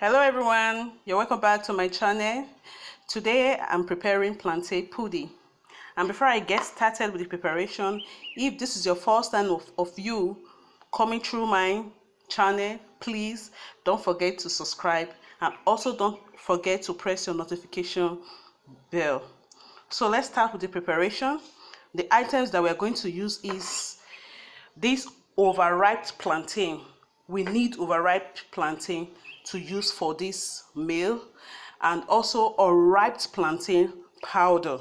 hello everyone. You're welcome back to my channel. Today i'm preparing plantain pudding. And before i get started with the preparation if this is your first time of, of you coming through my channel please don't forget to subscribe. And also don't forget to press your notification bell. So let's start with the preparation. The items that we're going to use is this overripe plantain. We need overripe plantain to use for this meal and also a ripe plantain powder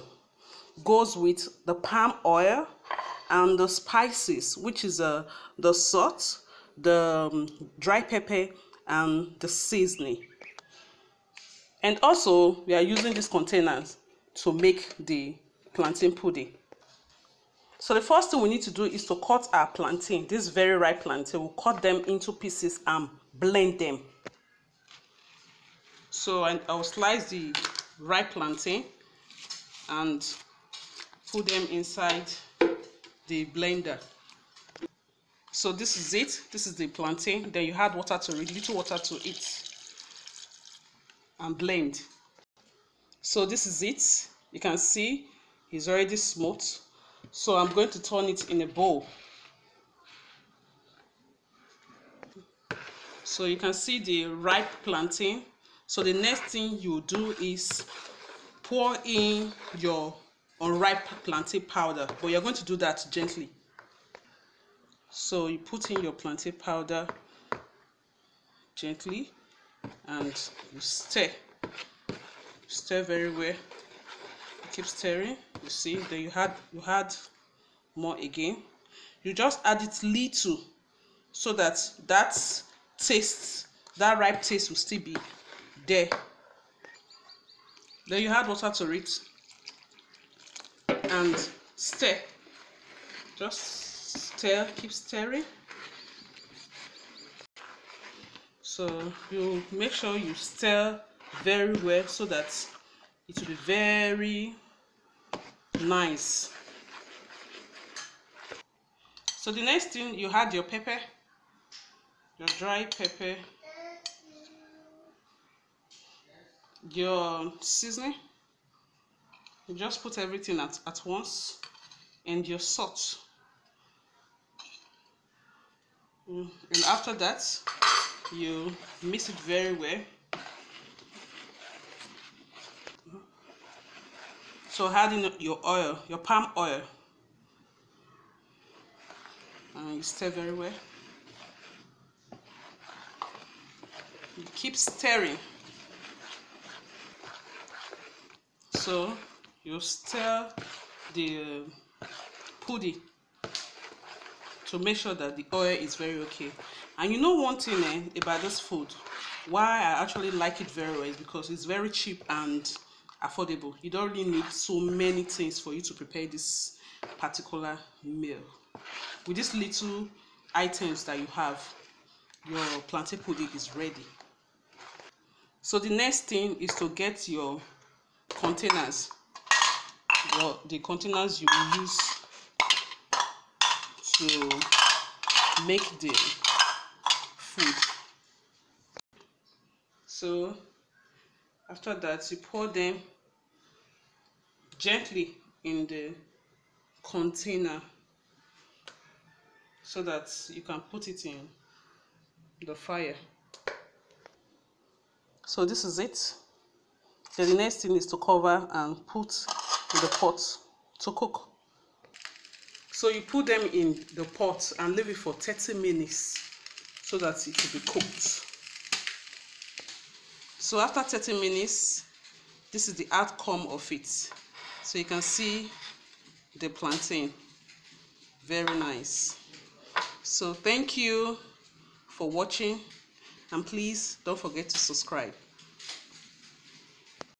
goes with the palm oil and the spices which is uh, the salt the um, dry pepper and the seasoning. And also we are using these containers to make the plantain pudding. So the first thing we need to do is to cut our plantain this very ripe plantain. We'll cut them into pieces and blend them so I, I'll slice the ripe plantain and put them inside the blender. So this is it. This is the plantain. Then you add water to it little water to it and blend. So this is it. You can see it's already smooth so I'm going to turn it in a bowl. So you can see the ripe plantain so the next thing you do is pour in your unripe plantain powder but you're going to do that gently. So you put in your plantain powder gently and you stir. Stir very well. You keep stirring you see. Then you add you add more again. You just add it little so that that taste that ripe taste will still be there. Then you add water to it and stir. Just stir keep stirring. So you make sure you stir very well so that it will be very nice. So the next thing you add your pepper your dry pepper your seasoning. You just put everything at, at once and your salt. Mm, and after that you mix it very well. So adding your oil your palm oil. And you stir very well. You keep stirring so you stir the uh, pudding to make sure that the oil is very okay. And you know one thing eh, about this food? Why i actually like it very well is because it's very cheap and affordable. You don't really need so many things for you to prepare this particular meal. With these little items that you have your plantain pudding is ready. So the next thing is to get your containers. The containers you will use to make the food. So after that you pour them gently in the container so that you can put it in the fire. So this is it then the next thing is to cover and put in the pot to cook. So you put them in the pot and leave it for 30 minutes so that it will be cooked. So after 30 minutes, this is the outcome of it. So you can see the plantain. Very nice. So thank you for watching and please don't forget to subscribe.